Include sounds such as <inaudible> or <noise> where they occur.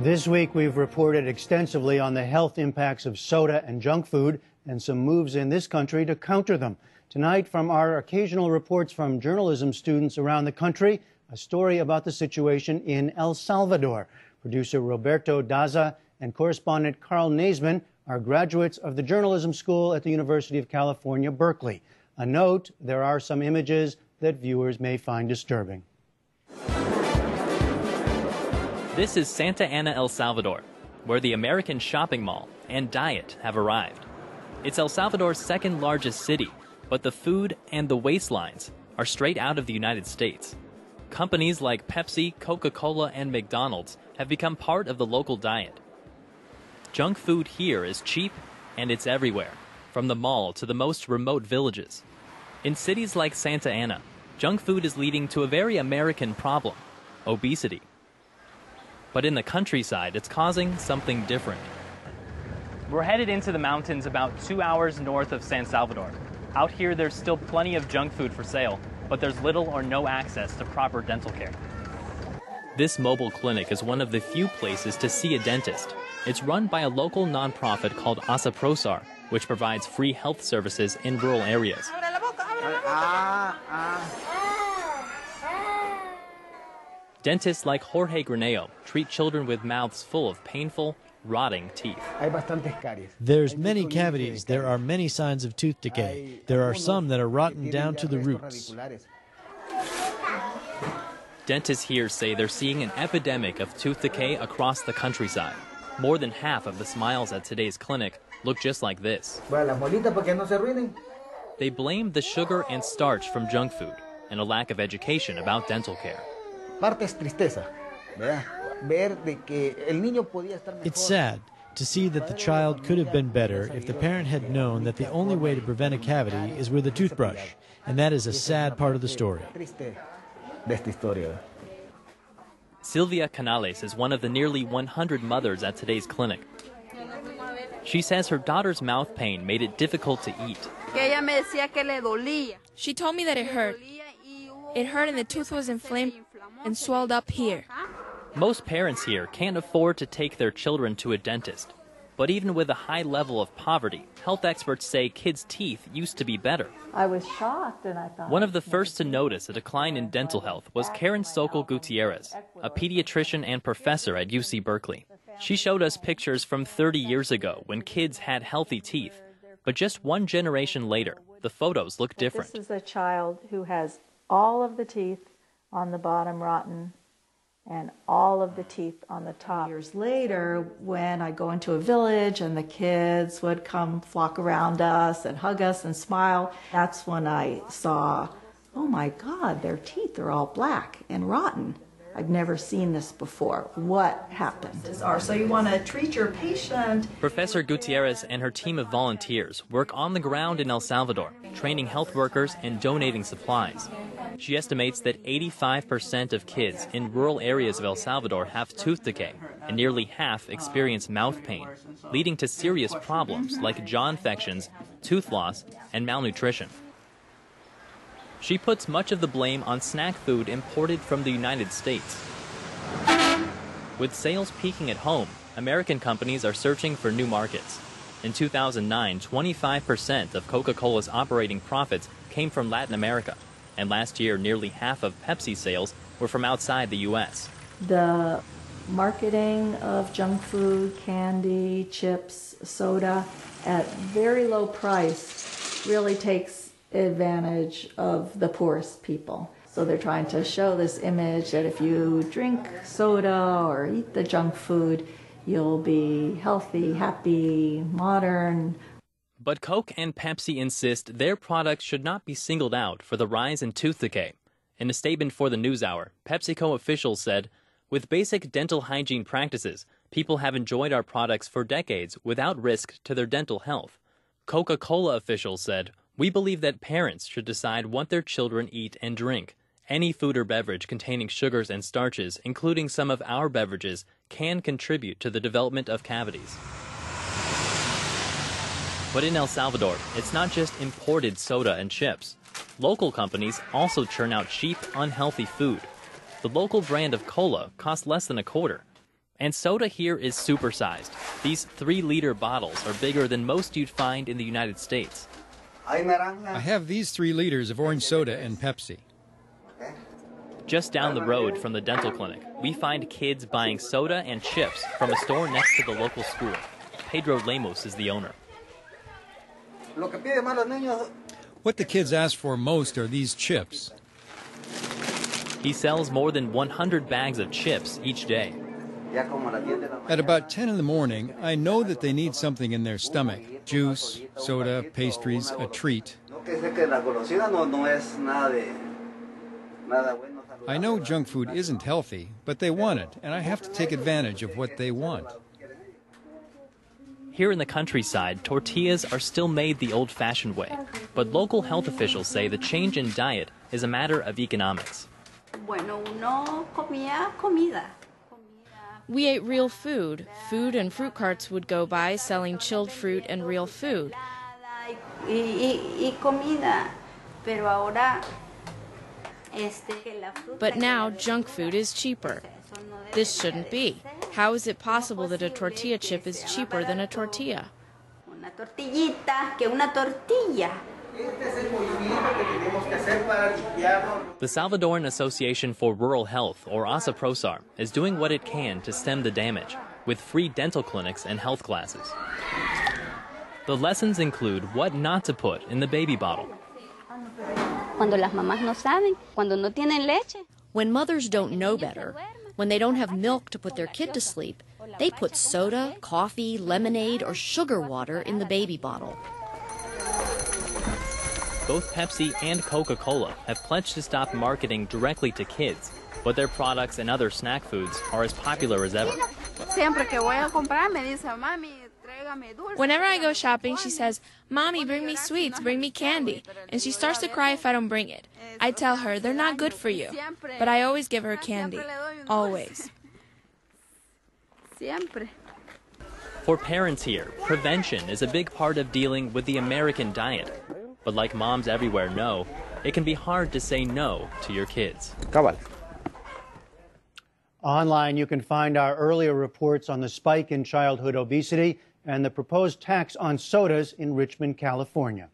This week, we've reported extensively on the health impacts of soda and junk food and some moves in this country to counter them. Tonight, from our occasional reports from journalism students around the country, a story about the situation in El Salvador. Producer Roberto Daza and correspondent Carl Naisman are graduates of the journalism school at the University of California, Berkeley. A note there are some images that viewers may find disturbing. This is Santa Ana, El Salvador, where the American shopping mall and diet have arrived. It's El Salvador's second largest city, but the food and the waistlines are straight out of the United States. Companies like Pepsi, Coca Cola, and McDonald's have become part of the local diet. Junk food here is cheap and it's everywhere, from the mall to the most remote villages. In cities like Santa Ana, junk food is leading to a very American problem obesity. But in the countryside, it's causing something different. We're headed into the mountains about two hours north of San Salvador. Out here, there's still plenty of junk food for sale, but there's little or no access to proper dental care. This mobile clinic is one of the few places to see a dentist. It's run by a local nonprofit called ASAPROSAR, which provides free health services in rural areas. Ah, ah. Dentists like Jorge Graneo treat children with mouths full of painful, rotting teeth. There's many cavities. There are many signs of tooth decay. There are some that are rotten down to the roots. Dentists here say they're seeing an epidemic of tooth decay across the countryside. More than half of the smiles at today's clinic look just like this. They blame the sugar and starch from junk food and a lack of education about dental care. It's sad to see that the child could have been better if the parent had known that the only way to prevent a cavity is with a toothbrush, and that is a sad part of the story. Silvia Canales is one of the nearly 100 mothers at today's clinic. She says her daughter's mouth pain made it difficult to eat. She told me that it hurt. It hurt and the tooth was inflamed and swelled up here. Most parents here can't afford to take their children to a dentist. But even with a high level of poverty, health experts say kids' teeth used to be better. I was shocked and I thought. One of the first to notice a decline in dental health was Karen Sokal Gutierrez, a pediatrician and professor at UC Berkeley. She showed us pictures from 30 years ago when kids had healthy teeth. But just one generation later, the photos look different. This is a child who has all of the teeth on the bottom rotten and all of the teeth on the top. Years later, when I go into a village and the kids would come flock around us and hug us and smile, that's when I saw, oh my God, their teeth are all black and rotten. I've never seen this before. What happened? So you want to treat your patient. Professor Gutierrez and her team of volunteers work on the ground in El Salvador, training health workers and donating supplies. She estimates that 85% of kids in rural areas of El Salvador have tooth decay, and nearly half experience mouth pain, leading to serious problems like jaw infections, tooth loss, and malnutrition. She puts much of the blame on snack food imported from the United States. With sales peaking at home, American companies are searching for new markets. In 2009, 25% of Coca Cola's operating profits came from Latin America, and last year, nearly half of Pepsi sales were from outside the U.S. The marketing of junk food, candy, chips, soda at very low price really takes advantage of the poorest people. So they're trying to show this image that if you drink soda or eat the junk food, you'll be healthy, happy, modern. But Coke and Pepsi insist their products should not be singled out for the rise in tooth decay. In a statement for the NewsHour, PepsiCo officials said, with basic dental hygiene practices, people have enjoyed our products for decades without risk to their dental health. Coca Cola officials said, We believe that parents should decide what their children eat and drink. Any food or beverage containing sugars and starches, including some of our beverages, can contribute to the development of cavities. But in El Salvador, it's not just imported soda and chips. Local companies also churn out cheap, unhealthy food. The local brand of cola costs less than a quarter. And soda here is supersized. These three liter bottles are bigger than most you'd find in the United States. I have these three liters of orange soda and Pepsi. Just down the road from the dental clinic, we find kids buying soda and chips from a store next to the local school. Pedro Lemos is the owner. What the kids ask for most are these chips. He sells more than 100 bags of chips each day. At about 10 in the morning, I know that they need something in their stomach juice, soda, pastries, a treat. I know junk food isn't healthy, but they want it, and I have to take advantage of what they want. Here in the countryside, tortillas are still made the old fashioned way. But local health officials say the change in diet is a matter of economics. Bueno, uno comía comida. We ate real food. Food and fruit carts would go by selling chilled fruit and real food. Y, y, y comida. Pero ahora, este, que la fruta But now junk food is cheaper. Eso no debe This shouldn't be. How is it possible that a tortilla chip is cheaper than a tortilla? Una tortillita que una tortilla. The Salvadoran Association for Rural Health, or ASAPROSAR, is doing what it can to stem the damage with free dental clinics and health classes. The lessons include what not to put in the baby bottle, Cuando las mamás no saben, cuando no tienen leche. When mothers don't know better, when they don't have milk to put their kid to sleep, they put soda, coffee, lemonade, or sugar water in the baby bottle. Both Pepsi and Coca Cola have pledged to stop marketing directly to kids, but their products and other snack foods are as popular as ever. Siempre que voy a comprar me dice, mami, tráigame dulce. Whenever I go shopping, she says, Mommy, bring me sweets, bring me candy. And she starts to cry if I don't bring it. I tell her, they're not good for you. But I always give her candy. Always. <laughs> For parents here, prevention is a big part of dealing with the American diet. But like moms everywhere know, it can be hard to say no to your kids. Online, you can find our earlier reports on the spike in childhood obesity and the proposed tax on sodas in Richmond, California.